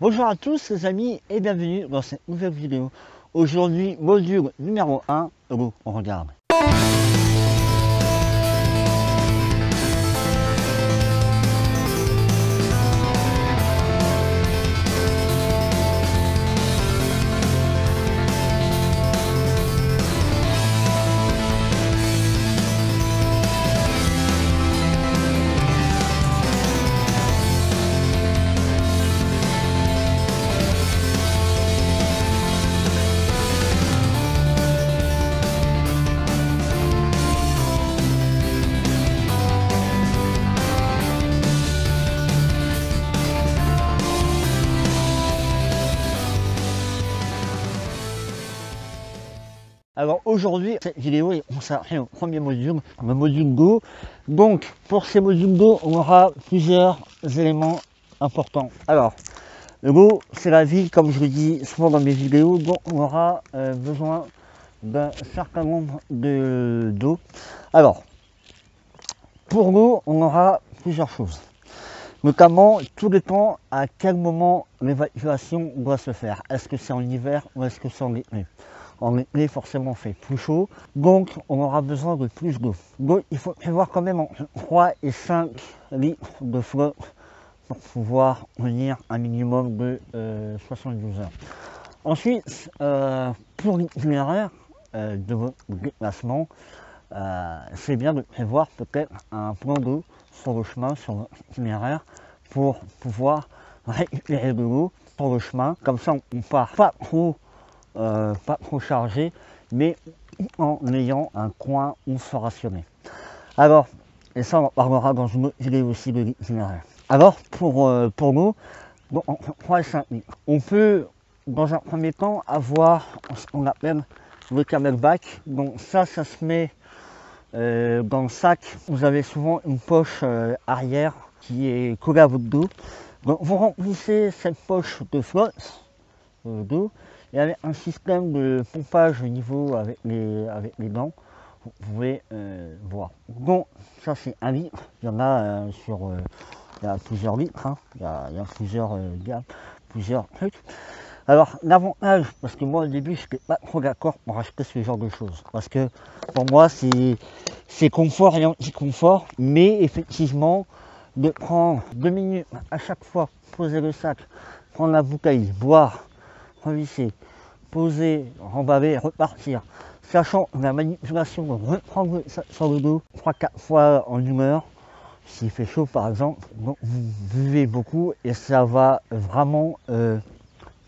Bonjour à tous les amis et bienvenue dans cette nouvelle vidéo. Aujourd'hui, module numéro 1, on regarde. Alors aujourd'hui, cette vidéo est consacrée au premier module, le module Go. Donc pour ces modules Go, on aura plusieurs éléments importants. Alors, le Go, c'est la vie, comme je le dis souvent dans mes vidéos, donc on aura euh, besoin d'un certain nombre de d'eau. Alors, pour Go, on aura plusieurs choses. Notamment, tout dépend à quel moment l'évacuation doit se faire. Est-ce que c'est en hiver ou est-ce que c'est en été? En été forcément fait plus chaud, donc on aura besoin de plus d'eau. Donc il faut prévoir quand même entre 3 et 5 litres de flotte pour pouvoir tenir un minimum de 72 euh, heures. Ensuite, euh, pour l'itinéraire euh, de votre déplacement, c'est bien de prévoir peut-être un plan d'eau sur le chemin, sur votre itinéraire, pour pouvoir récupérer de l'eau sur le chemin. Comme ça, on part pas trop euh, pas trop chargé, mais en ayant un coin où se rationner. Alors, et ça on en parlera dans une autre vidéo aussi de l'itinéraire. Alors, pour, euh, pour nous, bon, on peut dans un premier temps avoir ce qu'on appelle le camelback. Donc ça, ça se met euh, dans le sac. Vous avez souvent une poche arrière qui est collée à votre dos. Donc vous remplissez cette poche de flotte d'eau il y avait un système de pompage au niveau avec les, avec les dents. Vous pouvez euh, voir. Bon, ça c'est un litre. Il y en a euh, sur. Euh, il y a plusieurs litres. Hein. Il, y a, plusieurs gammes, plusieurs trucs. Alors, l'avantage, parce que moi au début, je n'étais pas trop d'accord pour acheter ce genre de choses. Parce que pour moi, c'est confort et anti-confort. Mais effectivement, de prendre deux minutes à chaque fois, poser le sac, prendre la bouteille, boire, revisser, poser, remballer, repartir, sachant la manipulation de reprendre sur le dos 3-4 fois en humeur, s'il fait chaud par exemple, vous buvez beaucoup et ça va vraiment euh,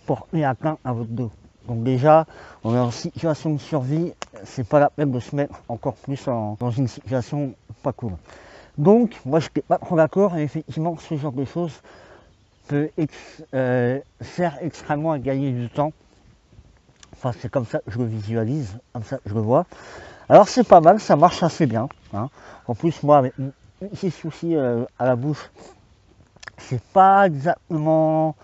porter atteinte à votre dos. Donc déjà, on est en situation de survie, c'est pas la peine de se mettre encore plus dans une situation pas cool. Donc, moi je n'étais pas trop d'accord et effectivement ce genre de choses peut euh, sert extrêmement à gagner du temps. Enfin, c'est comme ça que je le visualise, comme ça je le vois. Alors c'est pas mal, ça marche assez bien. Hein. En plus, moi, avec ces soucis euh, à la bouche, c'est pas exactement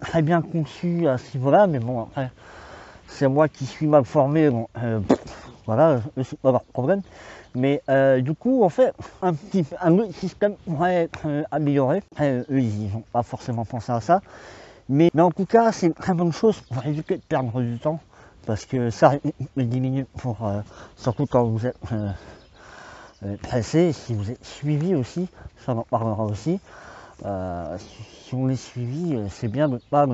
très bien conçu à ce niveau-là, mais bon, après, c'est moi qui suis mal formé, euh, voilà, c'est pas leur problème. Mais euh, du coup, en fait, un, petit, un système pourrait être euh, amélioré. eux, ils n'ont pas forcément pensé à ça. Mais, mais en tout cas, c'est une très bonne chose pour éviter de perdre du temps. Parce que ça diminue pour, euh, surtout quand vous êtes pressé, si vous êtes suivi aussi, ça en parlera aussi. si on est suivi, c'est bien de ne pas,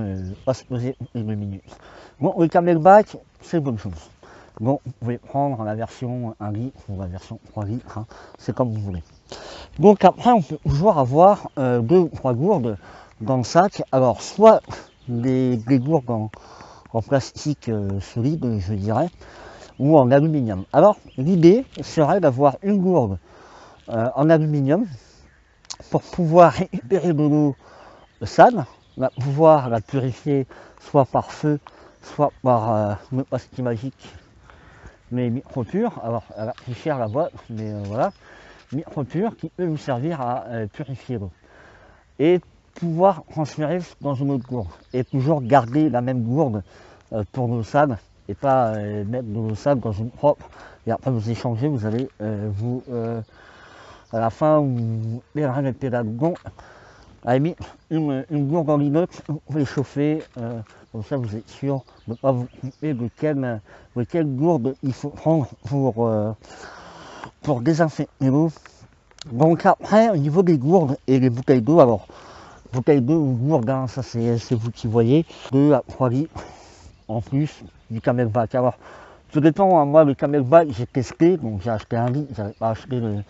pas, se poser une minute. Bon, le camelback, c'est une bonne chose. Bon, vous pouvez prendre la version 1 litre ou la version 3 litres, hein, c'est comme vous voulez. Donc après, on peut toujours avoir euh, deux ou trois gourdes dans le sac. Alors, soit des, gourdes en, plastique euh, solide, je dirais, ou en aluminium. Alors, l'idée serait d'avoir une gourde euh, en aluminium pour pouvoir récupérer de l'eau sale, pouvoir la purifier soit par feu, soit par le plastique magique mais micro Alors, elle a plus cher la boîte, mais euh, voilà. micro qui peut nous servir à euh, purifier l'eau. Et pouvoir transférer dans une autre gourde. Et toujours garder la même gourde euh, pour nos sables et pas mettre nos sables dans une propre. Et après vous échangez, vous allez vous à la fin vous verrez le pédale à la limite, une, gourde en inox, vous pouvez chauffer, euh, comme ça vous êtes sûr de ne pas vous tromper de quelle, de quelle gourde il faut prendre pour, euh, pour désinfecter l'eau. Donc après, au niveau des gourdes et les bouteilles d'eau, alors, bouteille d'eau ou gourde, hein, ça c'est vous qui voyez, 2 à 3 litres en plus du camelback. Alors, tout dépend, hein, moi le camelback j'ai testé, donc j'ai acheté un litre, j'avais pas acheté le,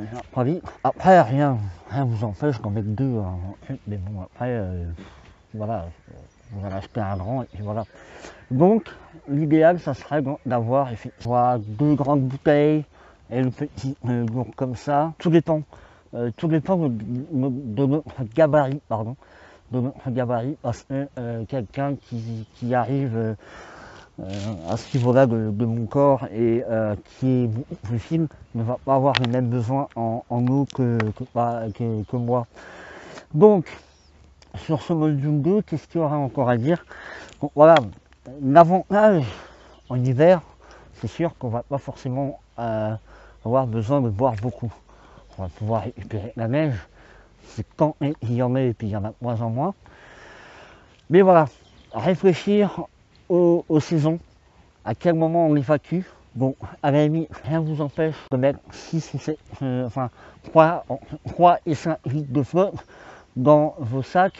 le 3 litres. Après, rien, rien vous empêche d'en mettre deux, mais bon, après, euh, voilà, vous en achetez un grand et voilà. Donc, l'idéal, ça serait d'avoir effectivement deux grandes bouteilles et une petite euh, comme ça. Tout dépend. Euh, tout dépend de, de notre gabarit, pardon, de notre gabarit, parce que euh, quelqu'un qui, qui arrive euh, euh, à ce niveau-là de, de mon corps et euh, qui est plus fine ne va pas avoir les mêmes besoins en, eau que, que, moi. Donc, sur ce module 2, qu'est-ce qu'il y aura encore à dire? Voilà, l'avantage en hiver, c'est sûr qu'on va pas forcément euh, avoir besoin de boire beaucoup. On va pouvoir récupérer la neige, c'est quand il y en a et puis il y en a de moins en moins. Mais voilà, réfléchir aux, saisons, à quel moment on l'évacue. Bon, à la limite, rien ne vous empêche de mettre 6 ou 7, euh, enfin 3, 3 et 5 litres de flotte dans vos sacs.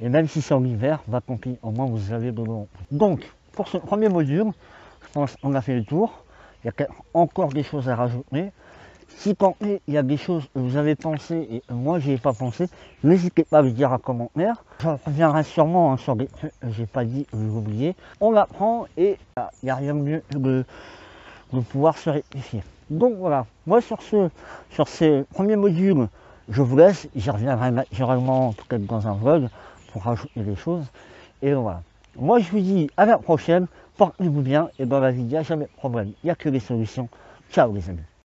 Et même si c'est en hiver, va tant au moins vous avez de l'eau. Donc, pour ce premier module, je pense qu'on a fait le tour. Il y a encore des choses à rajouter. Si est, il y a des choses que vous avez pensé et moi j'y ai pas pensé, n'hésitez pas à me dire en commentaire. Je reviendrai sûrement hein, sur des trucs que j'ai pas dit j'ai oublié. On l'apprend et euh, il n'y a rien de mieux que de, de pouvoir se rectifier. Donc voilà, moi sur ce, sur ces premiers modules, je vous laisse, j'y reviendrai naturellement peut-être dans un vlog pour rajouter des choses. Et voilà. Moi je vous dis à la prochaine, portez-vous bien et dans la vie il n'y a jamais de problème, il n'y a que des solutions. Ciao les amis.